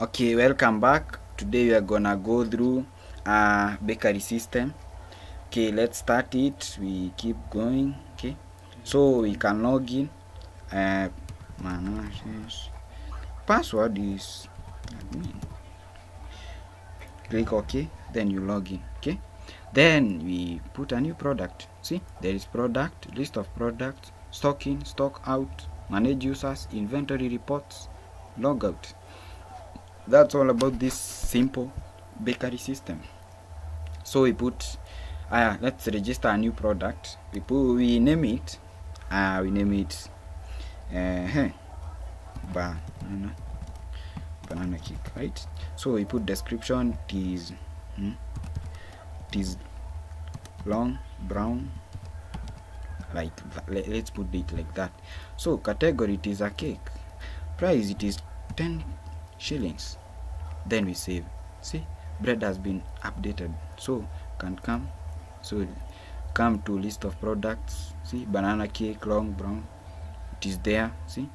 okay welcome back. Today we are gonna go through a bakery system. Okay let's start it. We keep going okay? So we can log in. Uh, password is admin. Click ok then you log in okay? Then we put a new product. See there is product list of products stock in stock out manage users inventory reports logout that's all about this simple bakery system. So we put uh, let's register a new product. We put we name it uh, we name it uh, banana banana cake right? So we put description it is hmm, it is long brown like let's put it like that. So category it is a cake. Price it is 10 shillings then we save. See bread has been updated. So can come. So come to list of products. See banana cake long brown. It is there. See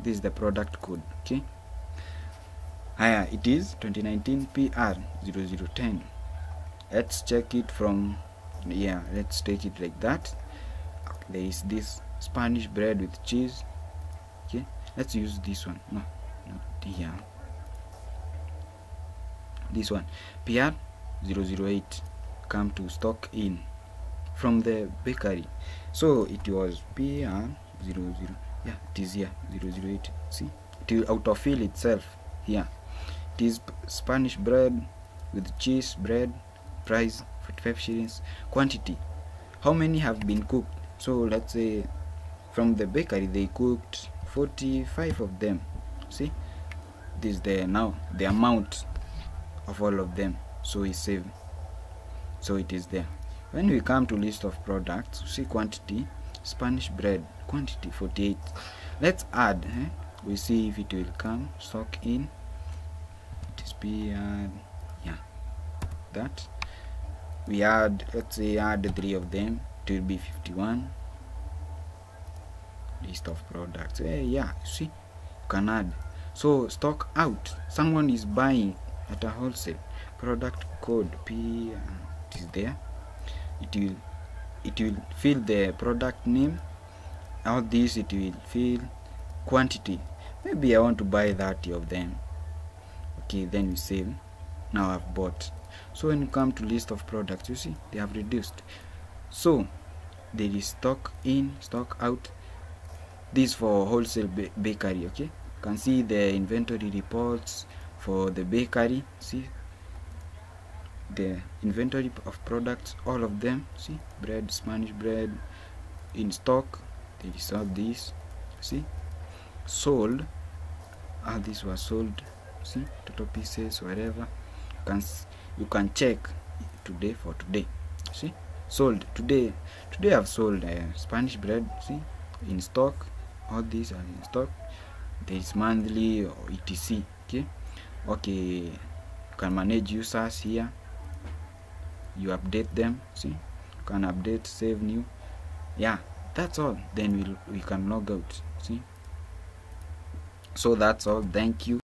this is the product code. Okay? Higher it is 2019 pr 0010 let's check it from yeah let's take it like that. There is this spanish bread with cheese. Okay? Let's use this one. No not here this one. Pr 008 come to stock in from the bakery. So it was pr 00 yeah it is here 008 see? It will autofill itself here. It is spanish bread with cheese bread price 45 shillings quantity. How many have been cooked? So let's say from the bakery they cooked 45 of them see? This is the now the amount of all of them so we save. So it is there. When we come to list of products see quantity spanish bread quantity 48 let's add eh? we see if it will come stock in. It is be uh, yeah that. We add let's say add three of them it will be 51 list of products eh, yeah see you can add. So stock out. Someone is buying at a wholesale product code p it is there. It will it will fill the product name. All this it will fill quantity. Maybe i want to buy 30 of them. Okay then you save now i've bought. So when you come to list of products you see they have reduced. So there is stock in stock out. This for wholesale bakery okay? You can see the inventory reports for the bakery see? The inventory of products all of them see? Bread spanish bread in stock they reserve this see? Sold ah these were sold see? Total pieces whatever. You can you can check today for today see? Sold today today i've sold uh, spanish bread see? In stock all these are in stock. There is monthly or etc okay okay you can manage users here. You update them see? You can update save new. Yeah that's all. Then we'll, we can log out see? So that's all. Thank you